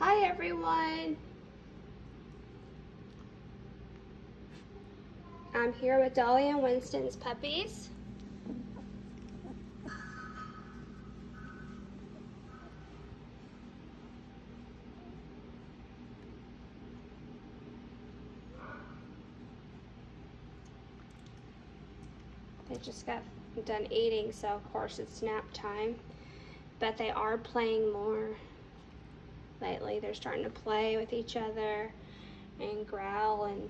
Hi everyone. I'm here with Dolly and Winston's puppies. They just got done eating, so of course it's nap time. But they are playing more lately. They're starting to play with each other and growl and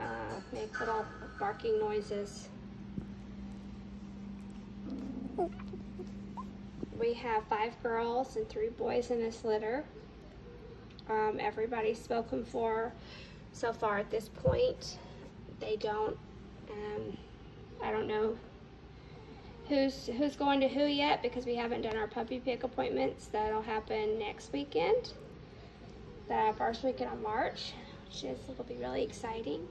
uh, make little barking noises. We have five girls and three boys in this litter. Um, everybody's spoken for so far at this point. They don't, um, I don't know who's who's going to who yet because we haven't done our puppy pick appointments. That'll happen next weekend, the first weekend of March, which is will be really exciting.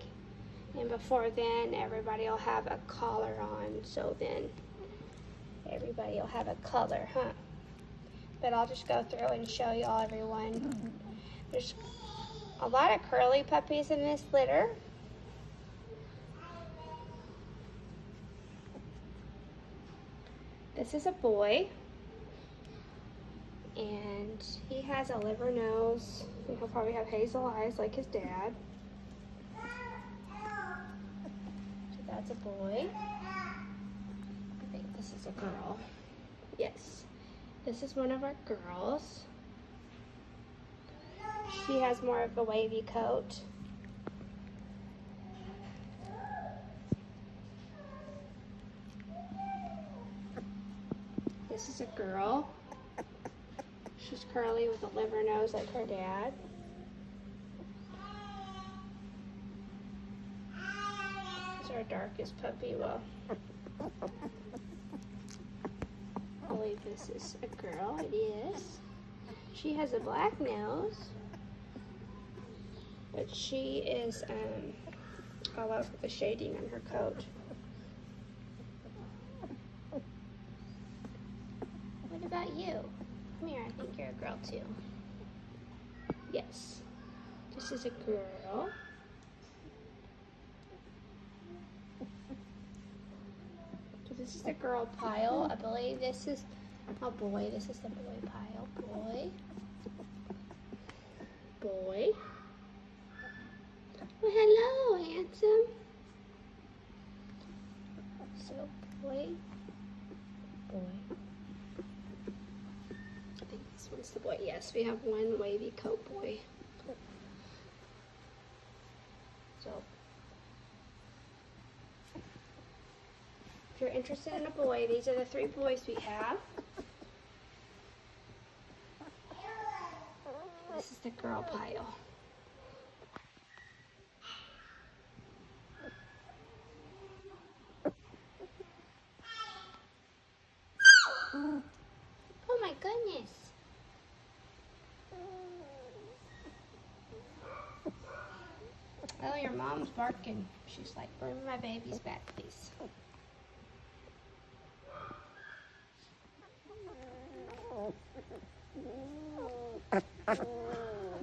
And before then, everybody will have a collar on. So then, everybody will have a color, huh? But I'll just go through and show y'all everyone. Mm-hmm. There's a lot of curly puppies in this litter. This is a boy. And he has a liver nose. He'll probably have hazel eyes like his dad. So that's a boy. I think this is a girl. Yes. This is one of our girls. She has more of a wavy coat. This is a girl. She's curly with a liver nose like her dad. This is our darkest puppy. Well, I believe this is a girl. It is. She has a black nose, but she is um, all over the shading on her coat. What about you? Come here, I think you're a girl too. Yes. This is a girl. So this is the girl pile. I believe this is, oh boy, this is the boy pile. Boy. Boy. Well, hello, handsome. So, boy. Boy. One's the boy. Yes, we have one wavy coat boy. So, if you're interested in a boy, these are the three boys we have. This is the girl pile. Oh my goodness. Oh, your mom's barking. She's like, bring my babies back, please.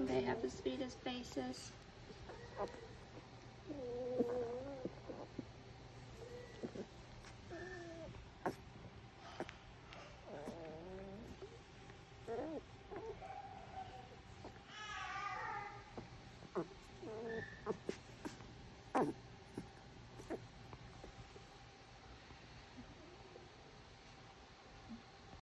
They have the sweetest faces.